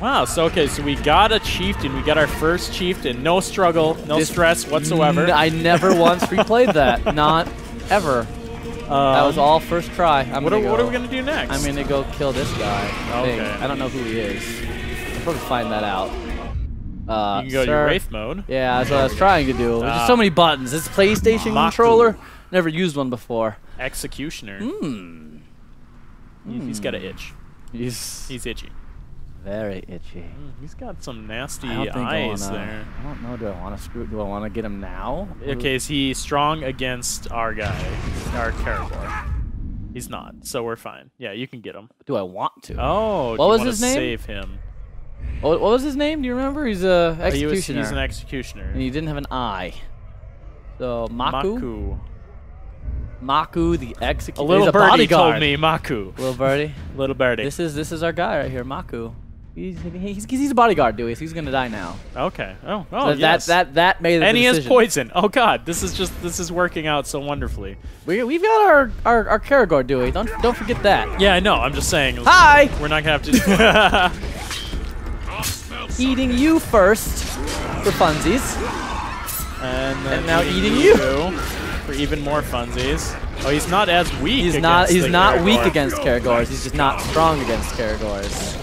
Wow. So okay. So we got a chieftain. We got our first chieftain. No struggle. No This- stress whatsoever. I never once replayed that. Not ever. that was Um, all first try. I'm What are, gonna what are we gonna do next? I'm gonna go kill this guy. I think. Okay. I don't know who he is. I'll probably find that out. Uh, you can go to sir. your wraith mode. Yeah, that's what I was trying to do. There's so Ah. many buttons. This PlayStation Maku. controller, never used one before. Executioner. Hmm. He- He's got an itch. He's He's itchy. Very itchy. Mm, He's got some nasty don't I eyes wanna, there. I don't know. Do I want to screw? Do I want to get him now? Okay, is he strong against our guy, our Caragor? He's not, so we're fine. Yeah, you can get him. Do I want to? Oh, What was his name? Save him. What, what was his name? Do you remember? He's a Oh, he was- executioner. he's an executioner. and he didn't have an eye. So Maku, Maku. Maku, the executioner. A little birdie bodyguard. told me Maku. Little birdie. Little birdie. This is this is our guy right here, Maku. He's he's, he's a bodyguard, Dewey. So he's gonna die now. okay. Oh, oh, that, yes. that that that made the and he has poison. Oh God, this is just this is working out so wonderfully. We we've got our our our Caragor, Dewey. Don't don't forget that. Yeah, I know. I'm just saying. Hi. We're not gonna have to. Eating you first for funsies. and, And now eating you you. for even more funsies. Oh, he's not as weak. He's not he's not weak against Caragors. He's just not strong against Caragors.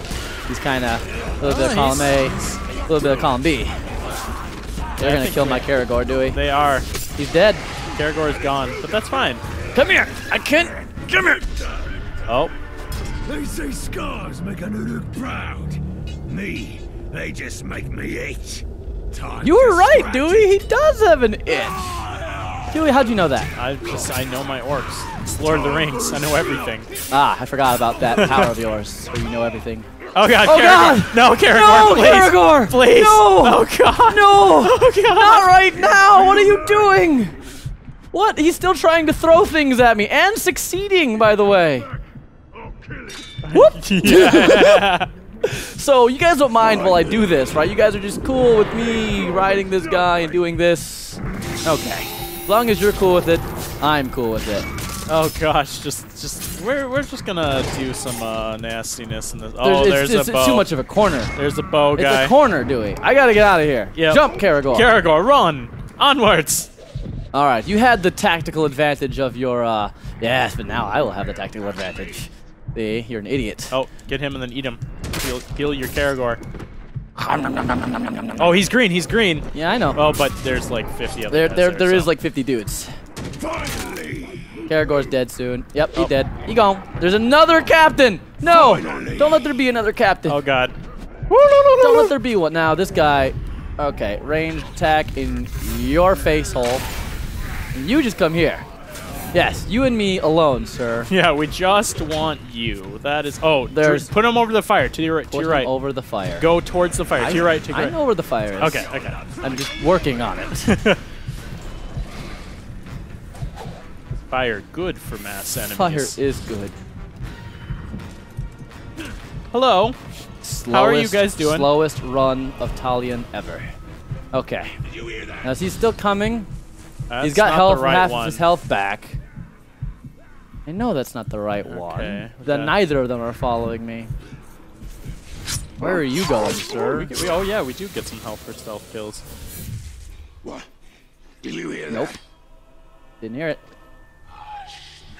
He's kind of a little bit Oh, of column A, a little bit of column B. They're I gonna kill my Caragor, Dewey. They are. He's dead. Caragor is gone, but that's fine. Come here. I can't. Come here. Oh, They say scars make a Nunu proud. Me, they just make me itch. Time You were right, Dewey. it. He does have an itch. Dewey, how'd you know that? I just I know my orcs. It's Lord of the Rings. I know everything. Ah, I forgot about that power of yours, where you know everything. Oh God, Oh, Caragor. God! No, Caragor, No, please. Caragor! Please. No! Oh God. No! Oh God. Not right now! What are you doing? What? He's still trying to throw things at me and succeeding, by the way. Whoop! yeah. So you guys don't mind while I do this, right? You guys are just cool with me riding this guy and doing this. Okay. As long as you're cool with it, I'm cool with it. Oh gosh, just just we're we're just gonna do some uh, nastiness in this. There's, Oh, it's, there's it's, a it's bow. too much of a corner. There's a bow guy. It's a corner, Dewey. I gotta get out of here. Yep. Jump, Caragor. Caragor, run onwards. All right, you had the tactical advantage of your. uh Yes, but now I will have the tactical advantage. See, you're an idiot. Oh, get him and then eat him. Heal, heal your Caragor. Oh, he's green. He's green. Yeah, I know. Oh, but there's like 50 other there, guys there, there, there is so- like 50 dudes. Finally. Caragor's dead soon. Yep, he Oh. dead. He gone. There's another captain. No, Finally. don't let there be another captain. Oh God. Don't let there be one. Now this guy. Okay, ranged attack in your face hole. And you just come here. Yes, you and me alone, sir. Yeah, we just want you. That is. Oh, There's- there's. Put him over the fire. To your right. To your right. over the fire. Go towards the fire. I, to your right. To your I right. know where the fire is. Okay. Okay. I'm just working on it. Fire good for mass enemies. fire is good. Hello. Slowest, How are you guys doing? Slowest run of Talion ever. Okay. Did you hear that? Now is he still coming? That's He's got health right half one. his health back. I know that's not the right one. Okay, Then okay. neither of them are following me. Where are you going, We, sir? get- we- oh yeah, we do get some health for stealth kills. What? Did you hear Nope. that? Didn't hear it.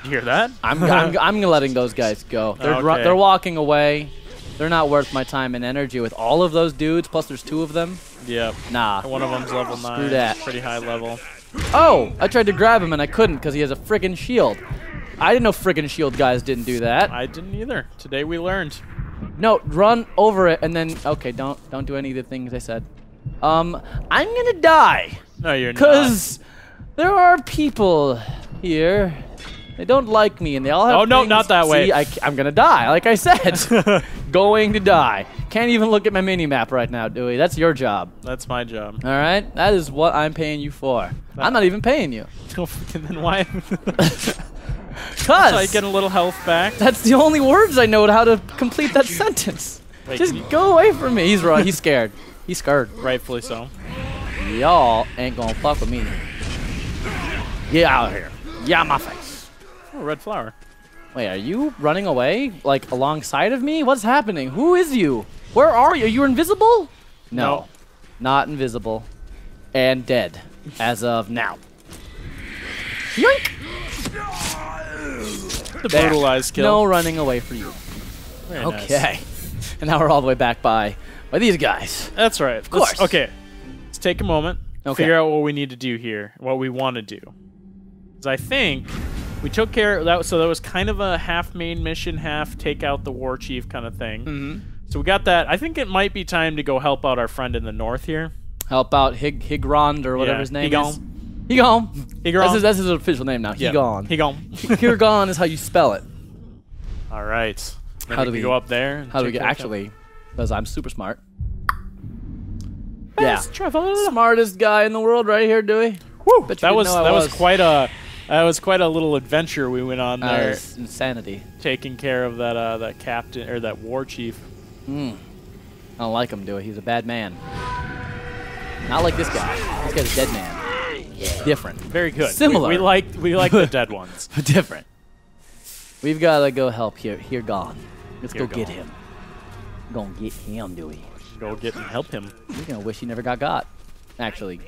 You hear that? I'm I'm I'm letting those guys go. They're Okay. they're walking away. They're not worth my time and energy with all of those dudes. Plus, there's two of them. Yep. Nah. One of them's level nine. Screw that. Pretty high level. Oh, I tried to grab him and I couldn't because he has a friggin' shield. I didn't know friggin' shield guys didn't do that. I didn't either. Today we learned. No, run over it and then okay, don't don't do any of the things I said. Um, I'm gonna die No, you're not. because there are people here. They don't like me and they all have. Oh, no, things- not that way. See, I, am gonna die, like I said. Going to die. Can't even look at my mini map right now, Dewey. That's your job. That's my job. All right, that is what I'm paying you for. I'm not even paying you, then why? cause I get a little health back. That's the only words I know how to complete that sentence. Wait, Just go away from me. He's right. He's scared. He's scared. Rightfully so. Y'all ain't gonna fuck with me. Get out of here. Yeah, my face. Oh, red flower. Wait, are you running away? Like alongside of me? What's happening? Who is you? Where are you? You're invisible? No. No. Not invisible. And dead. As of now. Yoink! The brutalized kill. No running away for you. Very nice. Okay. And now we're all the way back by by these guys. That's right. Of course. okay. Let's take a moment. Okay. Figure out what we need to do here. What we want to do. Because I think we took care of that. So that was kind of a half main mission, half take out the war chief kind of thing. Mm-hmm. So we got that. I think it might be time to go help out our friend in the north here. Help out Hig Higrond or whatever Yeah, his name Higon. is. Higon. Higon. That's his, that's his official name now. Yeah. Higon. Higon. Higon is how you spell it. All right. Then How we do we- go up there? and How do we get care of him. actually? Because I'm super smart. Yeah. Fast travel. Smartest guy in the world right here, Dewey. Woo, that didn't was that was. was. quite a that was quite a little adventure we went on Uh, there, it's insanity. taking care of that uh, that captain or that war chief. I don't like him, Dewey. He's a bad man. Not like this guy. This guy's a dead man. Different. Very good. Similar. We, like we like the dead ones. Different. We've got to go help here. Here gone. Let's Here go get gone. him. Gonna get him, do we? Go get and help him. You're gonna wish he never got got. Actually,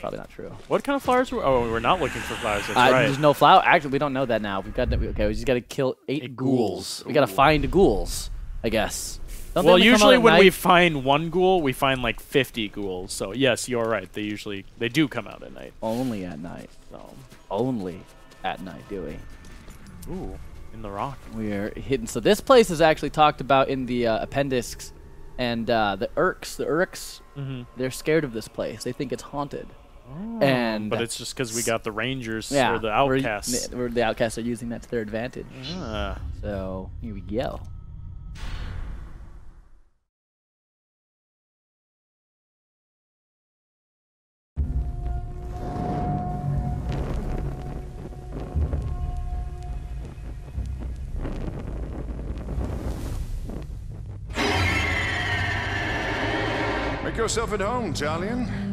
probably not true. What kind of flowers were? Oh, we're not looking for flowers. That's Uh, right. There's no flower. Actually, we don't know that now. We've got to, okay. We just got to kill eight, Eight ghouls. ghouls. We got to find ghouls. I guess. Don't well, only come out usually at when we find one ghoul, we find like 50 ghouls. So yes, you're right. They usually they do come out at night. only at night. So Only at night, Dewey. ooh, in the rock. We're hidden. So this place is actually talked about in the uh, appendix, and uh, the Urks, the Urks, Mm-hmm. they're scared of this place. They think it's haunted. And But it's just because we got the rangers yeah, or the we're- outcasts. We're, the outcasts are using that to their advantage. Ah. So here we go. Make yourself at home, Talion.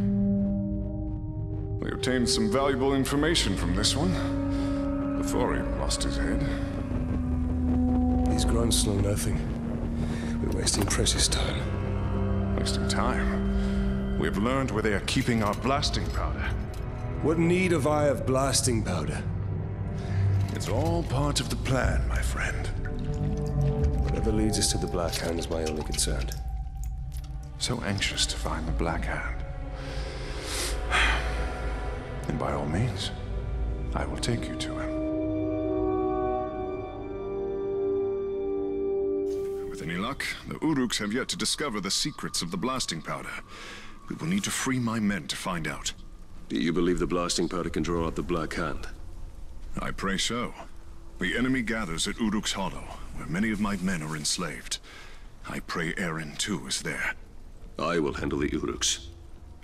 Obtained some valuable information from this one before he lost his head. These grunts know nothing. We're wasting precious time. Wasting time. We have learned where they are keeping our blasting powder. What need have I of blasting powder? It's all part of the plan, my friend. Whatever leads us to the Black Hand is my only concern. So anxious to find the Black Hand. And by all means, I will take you to him. With any luck, the Uruks have yet to discover the secrets of the blasting powder. We will need to free my men to find out. Do you believe the blasting powder can draw out the Black Hand? I pray so. The enemy gathers at Uruk's Hollow, where many of my men are enslaved. I pray Eren, too, is there. I will handle the Uruks.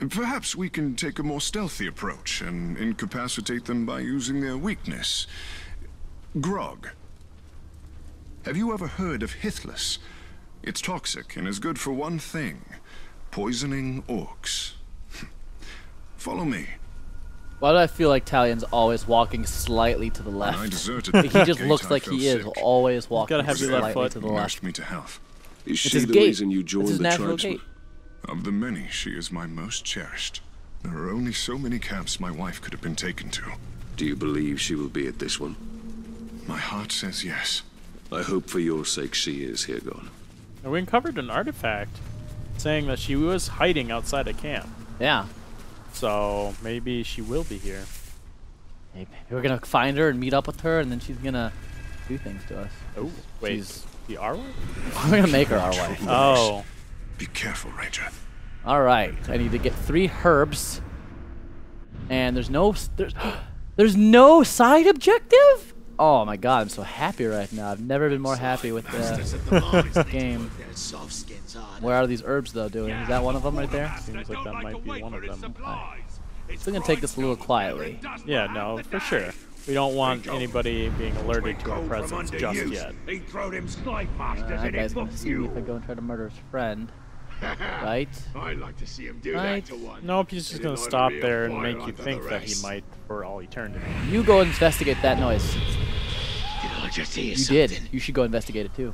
Perhaps we can take a more stealthy approach and incapacitate them by using their weakness. Grog. Have you ever heard of Hithless? It's toxic and is good for one thing poisoning orcs. Follow me. Why do I feel like Talion's always walking slightly to the When I left? deserted Like, he just looks like fell he is always walking gotta have It your left slightly foot. to the nursed left. me to health. Is It's she the gait. reason you joined the natural tribesmen? gait. Of the many, she is my most cherished. There are only so many camps my wife could have been taken to. Do you believe she will be at this one? My heart says yes. I hope for your sake she is, Hirgon. And we uncovered an artifact saying that she was hiding outside a camp. Yeah. So maybe she will be here. Maybe we're gonna find her and meet up with her, and then she's gonna do things to us. Oh, wait. She's- The R word? We're gonna make her our wife. Oh. Be careful, Ranger. All right. I need to get three herbs, and there's no there's there's no side objective. Oh my god, I'm so happy right now. I've never been more happy with the game. Where are these herbs though? Doing is that one of them right there? Seems like that might be one of them. Still gonna take this a little quietly. Yeah, no, for sure. We don't want anybody being alerted to our presence just yet. He throwed him slave Uh, masters that and guy's it gonna see me if I go and try to murder his friend. Right? I'd like to see him do Right. that to one. Nope, he's just gonna stop real there and make you think that he might for all eternity. You go investigate that noise. Did I just hear You something? did. You should go investigate it too.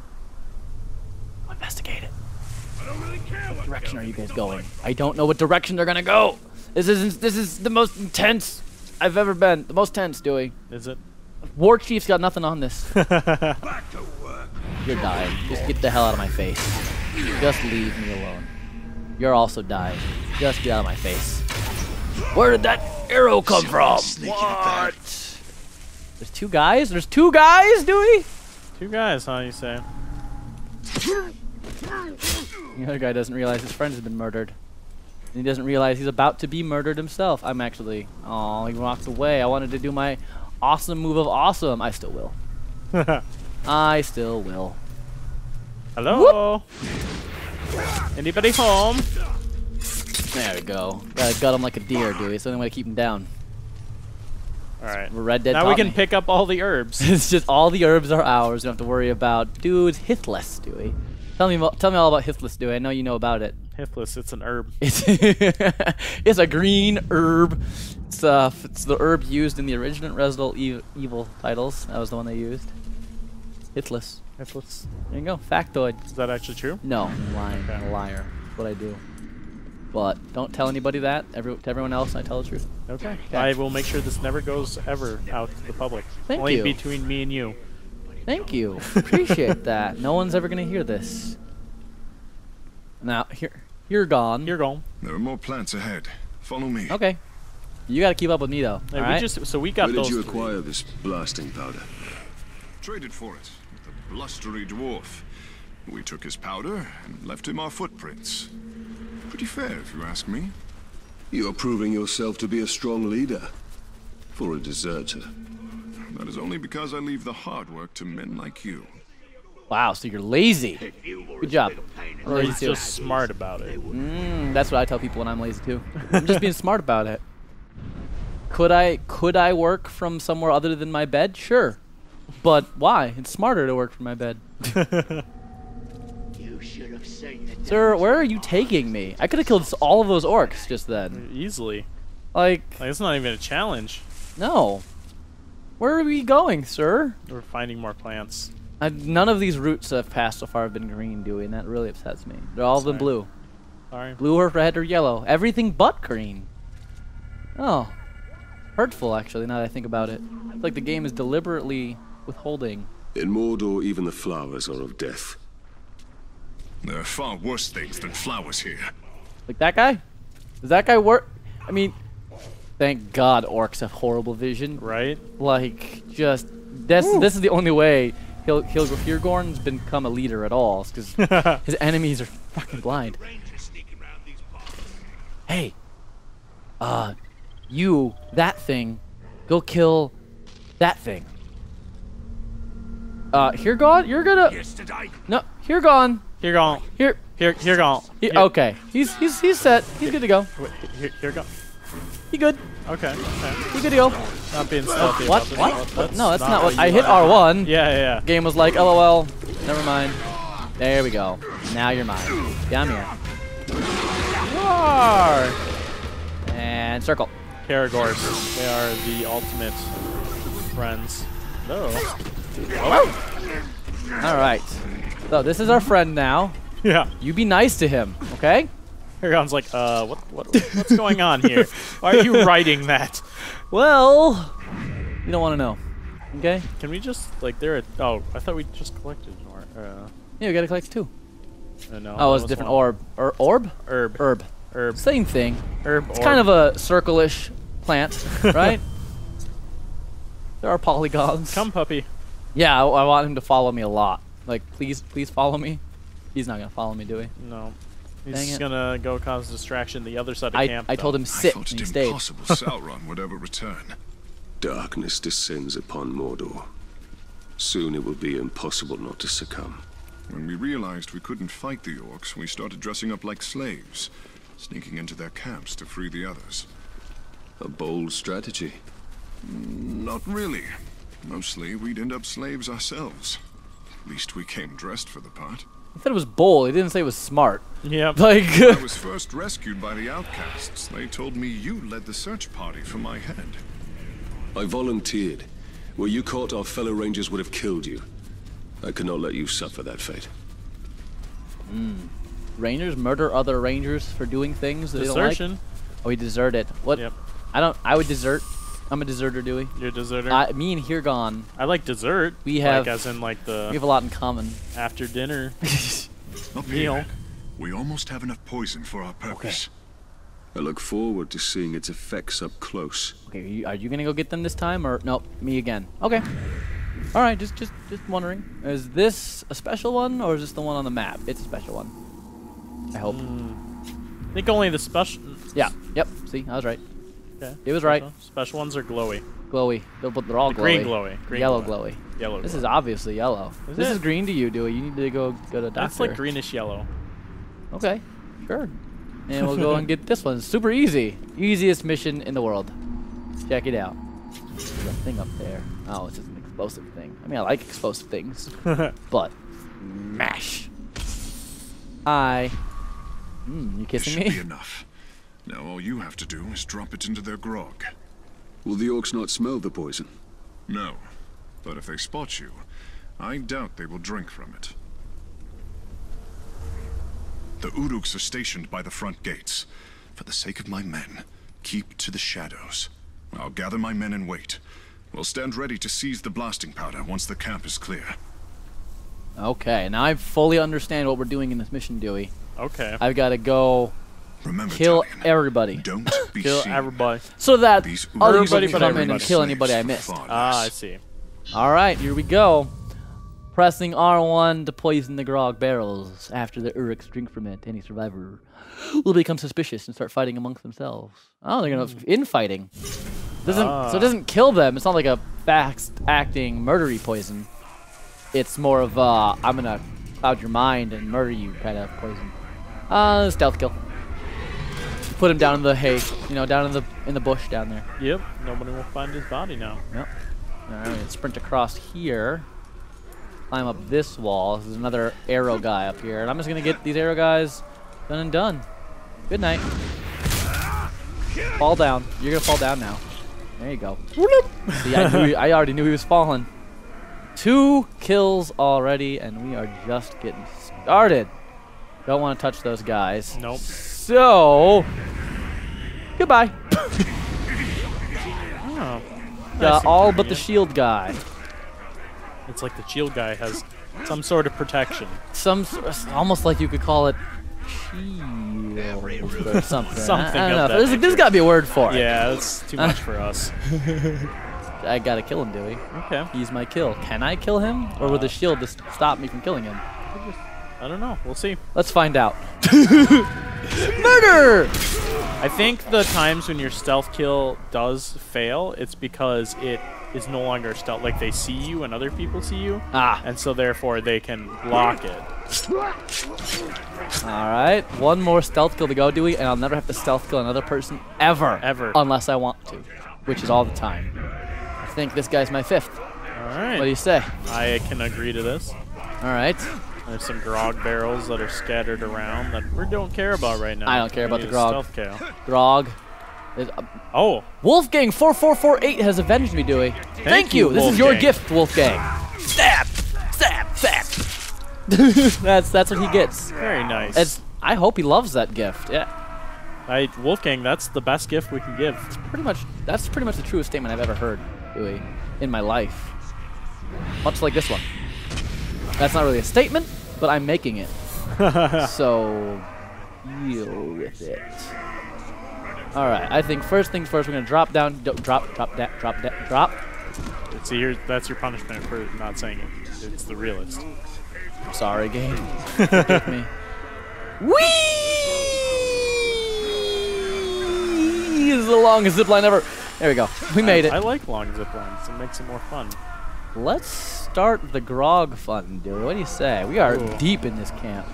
Investigate it. I don't really care what direction are you guys going? I don't know what direction they're gonna go. This is this is the most intense I've ever been. The most tense, Dewey. Is it? War Chief's got nothing on this. Back to work. You're dying. Just get the hell out of my face. Just leave me alone. You're also dying. Just get out of my face. Where did that arrow come from? What? There's two guys? There's two guys, Dewey? Two guys, huh? You say? The other guy doesn't realize his friend has been murdered. And he doesn't realize he's about to be murdered himself. I'm actually. Oh, he walked away. I wanted to do my awesome move of awesome. I still will. I still will. Hello. Anybody home? There we go. Gotta gut him like a deer, Dewey. It's the only way to keep him down. All right. Red Dead Now we can me. pick up all the herbs. it's just all the herbs are ours. We don't have to worry about. Dude, Hithless, Dewey. Tell me, mo- tell me all about Hithless, Dewey. I know you know about it. Hithless, it's an herb. It's it's a green herb. It's uh, it's the herb used in the original Resident Evil, Evil titles. That was the one they used. Hithless. Hithless. There you go. Factoid. Is that actually true? No, I'm lying. I'm a liar. That's what I do. But don't tell anybody that. Every, to everyone else, I tell the truth. Okay. Okay. I will make sure this never goes ever out to the public. Thank Only you. between me and you. Thank you. Appreciate that. No one's ever gonna hear this. Now, here, you're gone. You're gone. There are more plants ahead. Follow me. okay. You gotta keep up with me though. Hey, all we right? just so we got Where those. did you acquire this blasting powder? Traded for it with a blustery dwarf. We took his powder and left him our footprints. Pretty fair, if you ask me. You're proving yourself to be a strong leader. For a deserter. That is only because I leave the hard work to men like you. Wow, so you're lazy. Good job. Or Lazy he's too. just smart about it. Mm, that's what I tell people when I'm lazy too. I'm just being smart about it. Could I could I work from somewhere other than my bed? Sure. But why? It's smarter to work from my bed. You should have seen the Sir, where are you taking me? I could have killed all of those orcs just then. Easily. Like, Like it's not even a challenge. no. Where are we going, sir? We're finding more plants. Uh, none of these routes I've passed so far have been green, Dewey, and that really upsets me. They're all been blue. Sorry. Blue or red or yellow. Everything but green. Oh. Hurtful, actually, now that I think about it. It's like the game is deliberately withholding. In Mordor, even the flowers are of death. There are far worse things than flowers here. Like that guy? Does that guy work? I mean, thank God orcs have horrible vision. Right? Like, just this. This is the only way he'll he'll Gorn's become a leader at all, because his enemies are fucking blind. rangers sneaking around these parts. Hey, uh, you that thing, go kill that thing. Uh, here gone. You're gonna Yesterday, no. Here gone. Here gone. Here. Here here gone. He, Here- okay. He's he's he's set. He's good to go. Wait, here here gone. He good. Okay. okay. He good to go. Not being stealthy. What? about. What? What? What? No, that's not how what I hit. R1. Yeah, yeah, yeah. Game was like, LOL. Never mind. There we go. Now you're mine. Down here. Roar! And circle. Caragors. They are the ultimate friends. No. All right. So this is our friend now. Yeah. You be nice to him, okay? Paragon's like, uh, what, what, what's going on here? Why are you writing that? Well, you don't want to know. Okay? Can we just, like, there? Are, oh, I thought we just collected more. Uh, Yeah, we gotta collect two. uh, no. Oh, it's a was different one. orb. Or orb? Herb. Herb. Herb. Same thing. Herb. It's kind of a circle-ish plant, right? there are polygons. Come, puppy. Yeah, I, I want him to follow me a lot. Like, please, please follow me. He's not gonna follow me, do he? No. He's just gonna go cause distraction the other side of I, camp. I told though. him I thought and it impossible Sauron would ever return. Darkness descends upon Mordor. Soon it will be impossible not to succumb. When we realized we couldn't fight the orcs, we started dressing up like slaves, sneaking into their camps to free the others. A bold strategy. Not really. Mostly, we'd end up slaves ourselves. At least we came dressed for the part. He said it was bold. He didn't say it was smart. Yeah. Like, I was first rescued by the outcasts. They told me you led the search party for my head. I volunteered. Were you caught, our fellow rangers would have killed you. I could not let you suffer that fate. Hmm. rangers murder other rangers for doing things that they don't like? Desertion. Oh, he deserted. What? Yep. I don't. I would desert. I'm a deserter, Dewey. You're a deserter. I, me and Hirgon, I like dessert. We have- like as in like the we have a lot in common. after dinner Up meal. here, we almost have enough poison for our purpose. Okay. I look forward to seeing its effects up close. Okay, are you, are you gonna go get them this time, or nope, me again? Okay. All right, just just just wondering. Is this a special one, or is this the one on the map? It's a special one. I hope. Hmm. I think only the special. Yeah. Yep. See, I was right. Okay. It was right. Special, special ones are glowy. Glowy. They're, but they're all The glowy. green glowy. Green Yellow glowy. glowy. Yellow. This glowy. is obviously yellow. Is this it? is green to you, Dewey. You need to go go to doctor. That's like greenish yellow. Okay. Sure. And we'll go and get this one. Super easy. Easiest mission in the world. Check it out. There's a thing up there. Oh, it's just an explosive thing. I mean, I like explosive things. but mash. I. Hmm, you This kissing should be me? enough. Now all you have to do is drop it into their grog. Will the orcs not smell the poison? No. But if they spot you, I doubt they will drink from it. The Uruks are stationed by the front gates. For the sake of my men, keep to the shadows. I'll gather my men and wait. We'll stand ready to seize the blasting powder once the camp is clear. Okay, now I fully understand what we're doing in this mission, Dewey. Okay. I've got to go Remember, kill Talion, everybody. Don't be Kill seen. everybody. So that These other Uruks people Everybody can but come in and kill anybody I for missed. Ah, I see. All right, here we go. Pressing R1 to poison the grog barrels. After the Uruks drink from it, any survivor will become suspicious and start fighting amongst themselves. Oh, they're gonna infighting. Doesn't so it doesn't kill them. It's not like a fast-acting murdery poison. It's more of uh, I'm gonna cloud your mind and murder you kind of poison. Uh, stealth kill. Put him down in the hay, you know, down in the in the bush down there. Yep. Nobody will find his body now. Yep. Alright, sprint across here. Climb up this wall. There's another arrow guy up here. And I'm just gonna get these arrow guys done and done. Good night. Fall down. You're gonna fall down now. There you go. See, I, knew he- I already knew he was falling. Two kills already, and we are just getting started. Don't want to touch those guys. Nope. So, goodbye. Oh. Got and all but the shield guy. It's like the shield guy has some sort of protection. some s- s- almost like you could call it shield or something. Something I, I don't know. There's, there's got to be a word for it. Yeah, that's too much for us. I gotta kill him, Dewey. Okay. He's my kill. Can I kill him, or will the uh, shield just stop me from killing him? I don't know. We'll see. Let's find out. Murder! I think the times when your stealth kill does fail, it's because it is no longer stealth. Like they see you and other people see you, Ah, and so therefore they can block it. all right. One more stealth kill to go, Dewey, and I'll never have to stealth kill another person ever, Ever. unless I want to, which is all the time. I think this guy's my fifth. Alright. What do you say? I can agree to this. All right. There's some grog barrels that are scattered around that we don't care about right now. I don't care We about the grog. Stealth kill. Grog. There's- uh, Oh, Wolfgang 4448 has avenged me, Dewey. Thank, you. you, This is your gift, Wolfgang. Stab, stab, stab. that's that's what he gets. very nice. It's. I hope he loves that gift. Yeah, I, Wolfgang, that's the best gift we can give. It's pretty much. That's pretty much the truest statement I've ever heard, Dewey, in my life. Much like this one. That's not really a statement, but I'm making it. so deal with it. All right. I think first things first. We're gonna drop down. do- Drop. Drop. Da- drop. Da- drop. See, here, that's your punishment for not saying it. It's the realist. I'm sorry, game. Forgive me. Whee! This is the longest zip line ever. There we go. We made it. I like long zip lines. It makes it more fun. Let's start the grog fun, dude. What do you say? We are Ooh. deep in this camp.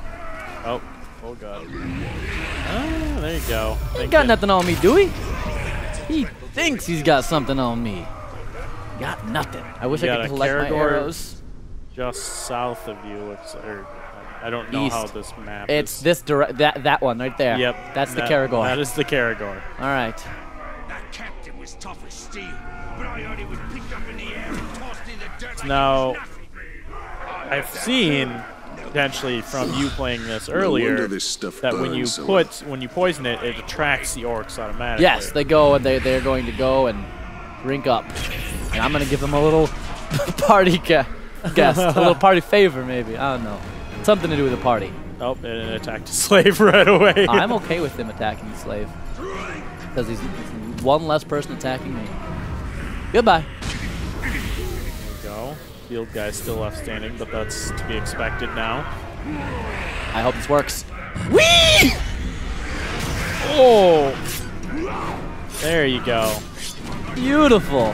Oh, oh god. Ah, there you go. He Thank got you. nothing on me, do he? He thinks he's got something on me. Got nothing. I wish You I could a collect my Caragor arrows. Just south of you, looks, or I don't know how this map It's is. this direct that that one right there. Yep. That's the that- Caragor. That is the Caragor. All right. That captain was tough as steel, but I heard he was like Now, it was nothing. I've seen potentially from you playing this earlier wonder this stuff that when you burns so put well. when you poison it, it attracts the orcs automatically. Yes, they go and they they're going to go and drink up, and I'm gonna give them a little party ca- guest, a little party favor maybe. I don't know, something to do with the party. Oh, and it attacked a slave right away. I'm okay with him attacking the slave because he's, he's one less person attacking me. Goodbye. Go. Field guy's still left standing, but that's to be expected now. I hope this works. Oh! There you go. Beautiful.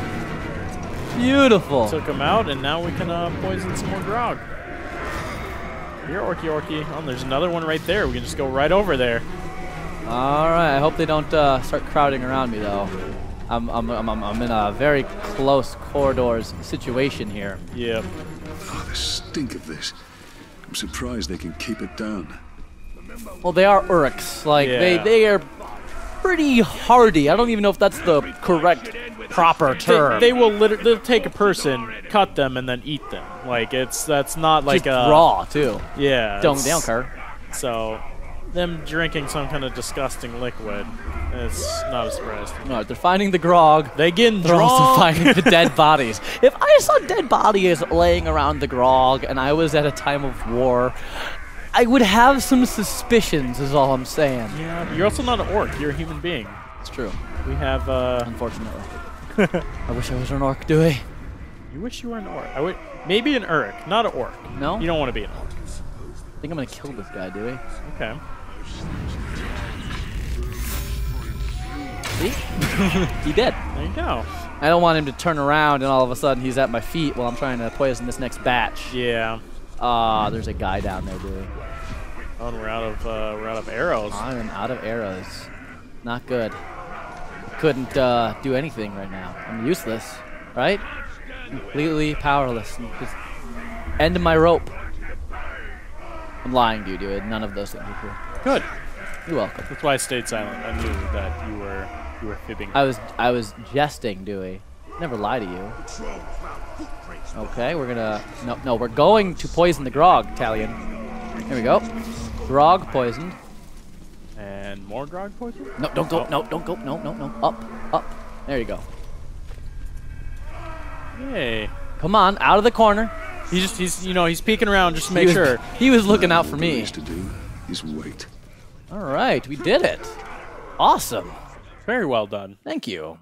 Beautiful. Took him out, and now we can uh, poison some more grog. Here, Orky Orky. Oh, there's another one right there. We can just go right over there. All right. I hope they don't uh, start crowding around me though. I'm, I'm, I'm, I'm- I'm in a very close corridors situation here. Yeah. Oh, the stink of this. I'm surprised they can keep it down. Well, they are Uruks. Like they, Yeah. they are pretty hardy. I don't even know if that's the correct, proper term. they will liter- they'll take a person, cut them, and then eat them. Like it's that's not like Just a raw too. Yeah. Don't they don't care. So, them drinking some kind of disgusting liquid, it's not a surprise. No, they're finding the grog. They getting They're also finding the dead bodies. If I saw dead bodies laying around the grog and I was at a time of war, I would have some suspicions. Is all I'm saying. Yeah, but you're also not an orc. You're a human being. It's true. We have. uh Unfortunately. I wish I was an orc, Dewey. You wish you were an orc. I would maybe an urk, not an orc. No? You don't want to be an orc. I think I'm gonna kill this guy, Dewey. Okay. See? he did. There you go. I don't want him to turn around and all of a sudden he's at my feet while I'm trying to poison this next batch. Yeah. Ah, there's a guy down there, dude. Oh, and we're out of uh, we're out of arrows. I'm out of arrows. Not good. Couldn't uh, do anything right now. I'm useless, right? Completely powerless. Just end of my rope. I'm lying to you, dude. None of those things are true. Good. You're welcome. That's why I stayed silent. I knew that you were you were fibbing. I was I was jesting, Dewey. Never lie to you. Okay, we're gonna no no we're going to poison the grog, Talion. Here we go. Grog poisoned. and more grog poison. No, don't go. Oh. No, don't go. No, no, no. Up, up. There you go. Yay. Come on, out of the corner. He just he's you know he's peeking around just to He make was- sure. He was looking out for me. to do is wait. All right, we did it. Awesome. Very well done. Thank you.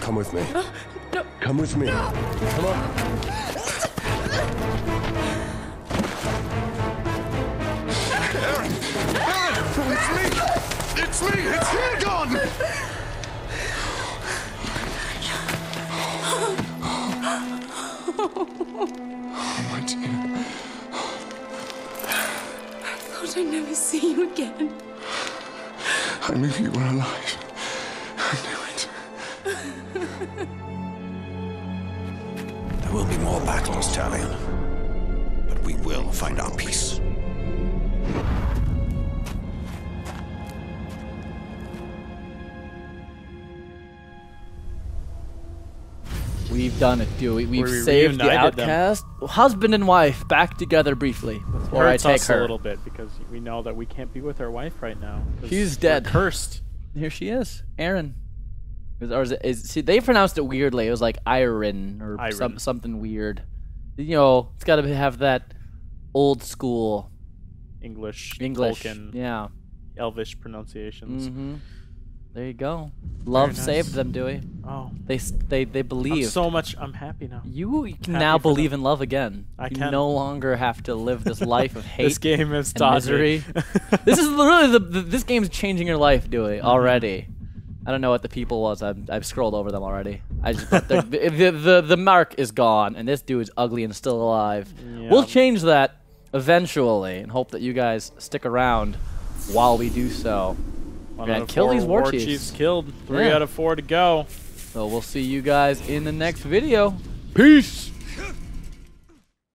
Come with me. No. Come with me. Come on. It's me! It's me! It's Hirgon! Oh, my dear. I thought I'd never see you again. I knew you were alive. I knew it. There will be more battles, Talion. But we will find our peace. We've done it, dude. We've We saved the reunited them. outcast. Husband and wife back together briefly before I take us her. a little bit because we know that we can't be with our wife right now. She's dead. Cursed. Here she is, Aaron. Is, or is it, is, see, they pronounced it weirdly. It was like Iron or Iron. some, something weird. You know, it's got to have that old school English, English. Tolkien, Yeah. Elvish pronunciations. Mm-hmm. There you go. Love nice. saved them, Dewey. Oh, They they they believe. so much. I'm happy now. you can happy now for them. believe in love again. I you can. no longer have to live this life of hate. This game has and misery. this is really the, the this game's changing your life, Dewey. Mm-hmm. Already. I don't know what the people was. I've, I've scrolled over them already. I just but the, the the the mark is gone, and this dude's ugly and still alive. We'll change that eventually, and hope that you guys stick around while we do so. One Gonna out of kill four these war chiefs. killed. Three Yeah. out of four to go. So we'll see you guys in the next video. Peace.